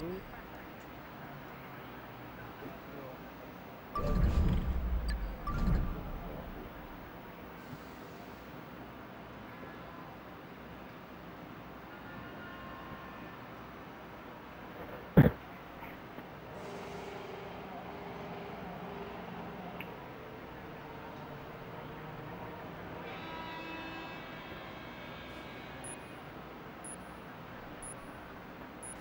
Ooh.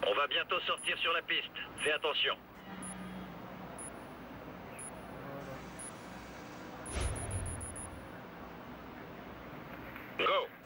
On va bientôt sortir sur la piste. Fais attention. Go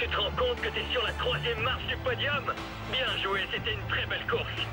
Tu te rends compte que t'es sur la troisième marche du podium? Bien joué, c'était une très belle course.